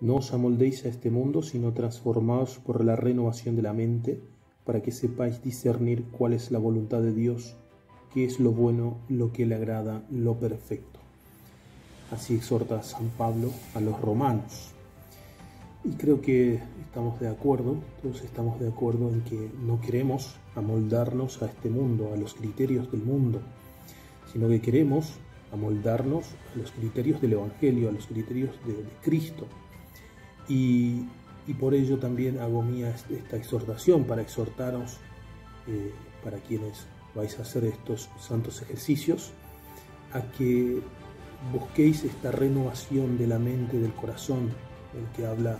No os amoldéis a este mundo, sino transformaos por la renovación de la mente, para que sepáis discernir cuál es la voluntad de Dios, qué es lo bueno, lo que le agrada, lo perfecto. Así exhorta San Pablo a los romanos. Y creo que estamos de acuerdo, todos estamos de acuerdo en que no queremos amoldarnos a este mundo, a los criterios del mundo, sino que queremos amoldarnos a los criterios del Evangelio, a los criterios de, Cristo. Y, por ello también hago mía esta exhortación para exhortaros, eh, para quienes vais a hacer estos santos ejercicios, a que busquéis esta renovación de la mente, del corazón, que habla,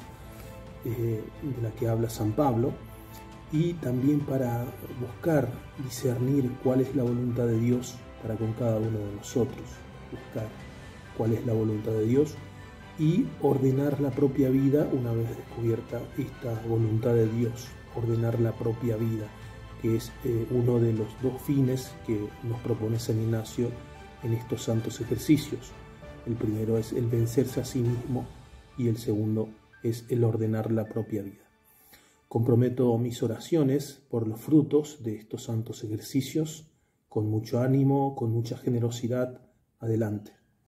eh, de la que habla San Pablo, y también para buscar discernir cuál es la voluntad de Dios para con cada uno de nosotros, buscar cuál es la voluntad de Dios y ordenar la propia vida una vez descubierta esta voluntad de Dios, ordenar la propia vida, que es eh, uno de los dos fines que nos propone San Ignacio en estos santos ejercicios. El primero es el vencerse a sí mismo y el segundo es el ordenar la propia vida. Comprometo mis oraciones por los frutos de estos santos ejercicios con mucho ánimo, con mucha generosidad. Adelante.